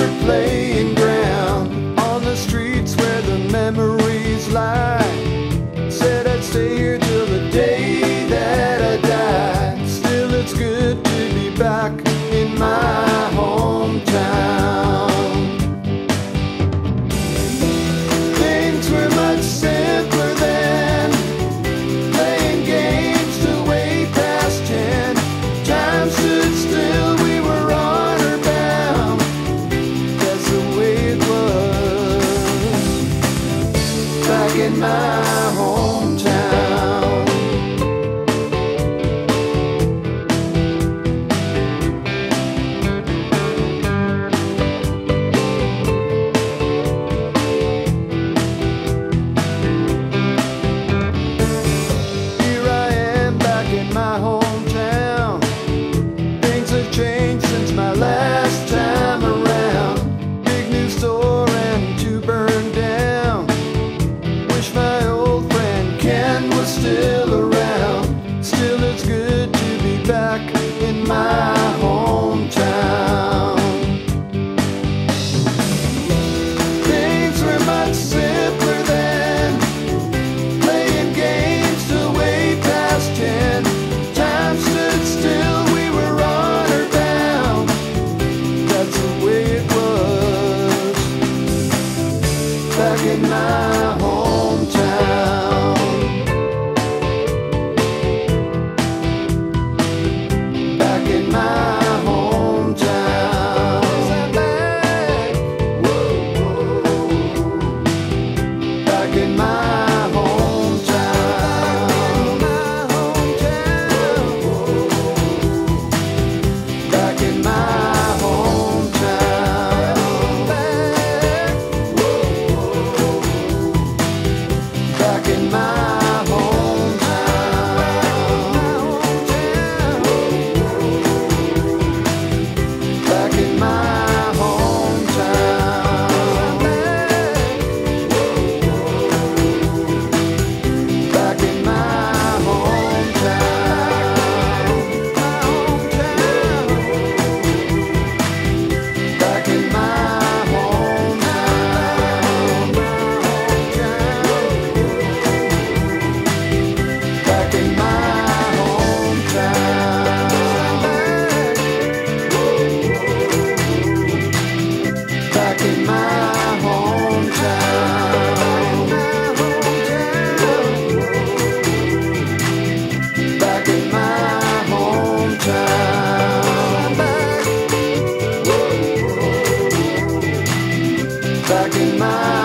favorite playing my back in my